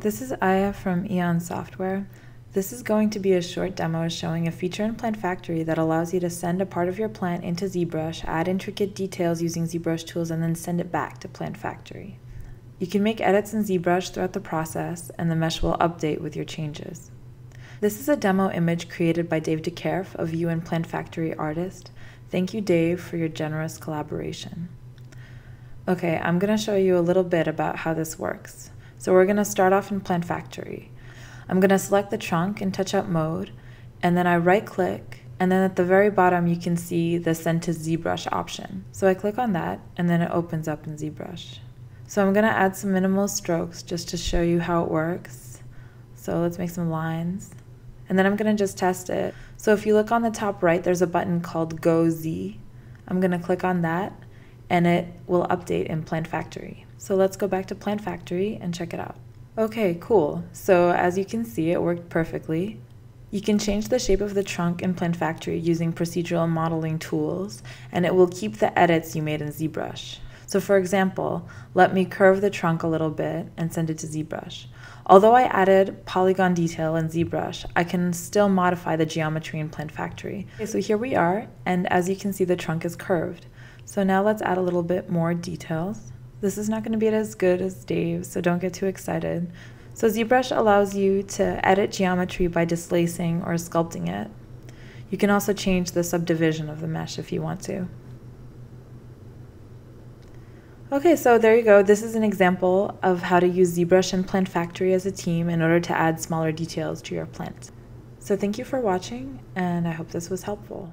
this is Aya from Eon Software. This is going to be a short demo showing a feature in PlantFactory that allows you to send a part of your plant into ZBrush, add intricate details using ZBrush tools, and then send it back to PlantFactory. You can make edits in ZBrush throughout the process, and the mesh will update with your changes. This is a demo image created by Dave De Kerf, a Vue and PlantFactory artist. Thank you, Dave, for your generous collaboration. Okay, I'm going to show you a little bit about how this works. So we're going to start off in PlantFactory. I'm going to select the trunk in touch up mode, and then I right click, and then at the very bottom you can see the send to ZBrush option. So I click on that, and then it opens up in ZBrush. So I'm going to add some minimal strokes just to show you how it works. So let's make some lines. And then I'm going to just test it. So if you look on the top right, there's a button called GoZ. I'm going to click on that, and it will update in PlantFactory. So let's go back to PlantFactory and check it out. Okay, cool. So as you can see, it worked perfectly. You can change the shape of the trunk in PlantFactory using procedural modeling tools, and it will keep the edits you made in ZBrush. So for example, let me curve the trunk a little bit and send it to ZBrush. Although I added polygon detail in ZBrush, I can still modify the geometry in PlantFactory. Okay, so here we are, and as you can see, the trunk is curved. So now let's add a little bit more details. This is not going to be as good as Dave, so don't get too excited. So ZBrush allows you to edit geometry by displacing or sculpting it. You can also change the subdivision of the mesh if you want to. Okay, so there you go. This is an example of how to use ZBrush and PlantFactory as a team in order to add smaller details to your plant. So thank you for watching, and I hope this was helpful.